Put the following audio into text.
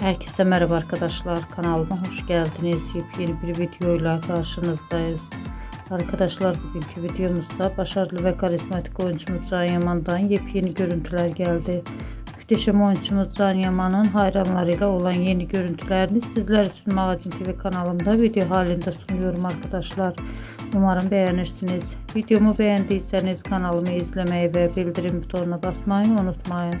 Herkese merhaba arkadaşlar kanalıma hoş geldiniz. Yepyeni bir videoyla karşınızdayız. Arkadaşlar bugünkü videomuzda başarılı ve karizmatik oyuncumuz Can Yaman'dan yepyeni görüntüler geldi. Muhteşem oyuncumuz Can Yaman'ın hayranlarıyla olan yeni görüntülerini sizler için Magazin TV kanalımda video halinde sunuyorum arkadaşlar. Umarım beğenirsiniz. Videomu beğendiyseniz kanalımı izlemeyi ve bildirim butonuna basmayı unutmayın.